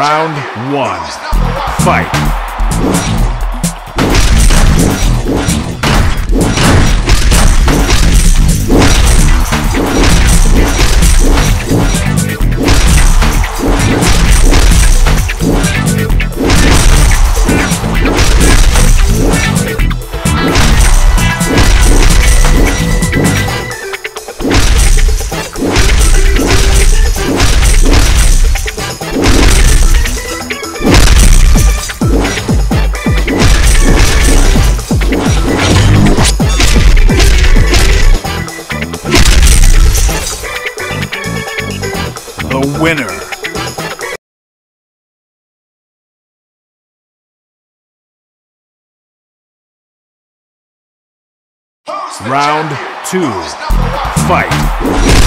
Round one. Fight. Winner. Round two. Fight.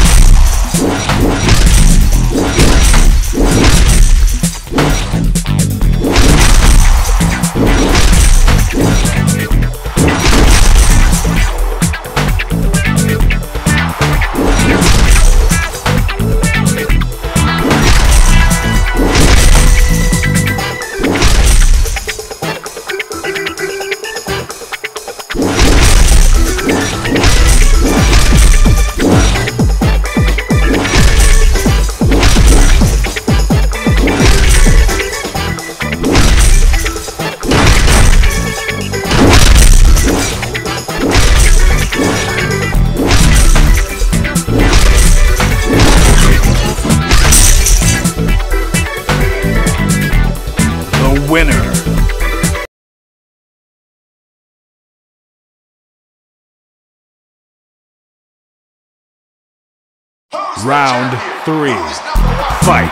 Round three. Fight.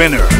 Winner.